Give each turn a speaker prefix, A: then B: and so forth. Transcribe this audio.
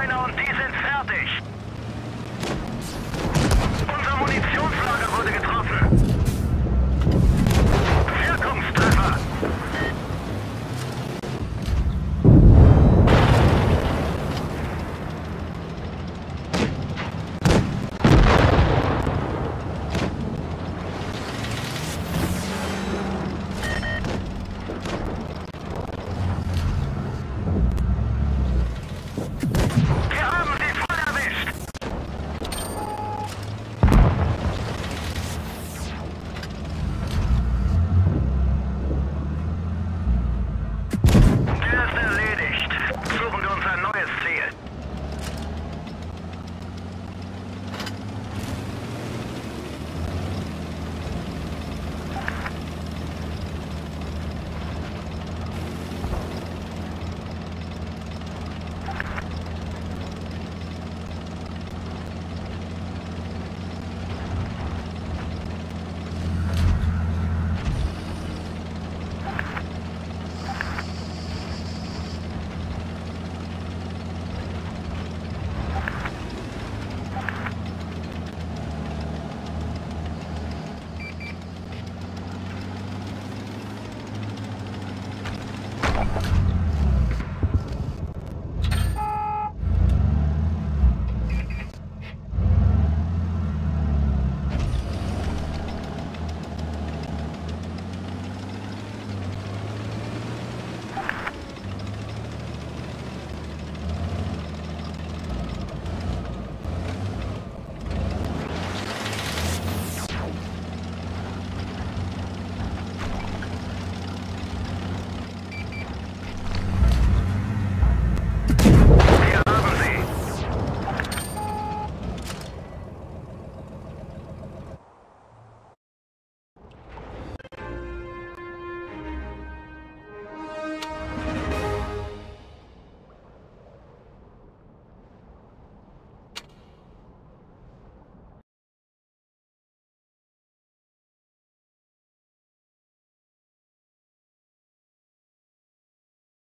A: Designer und die sind fertig.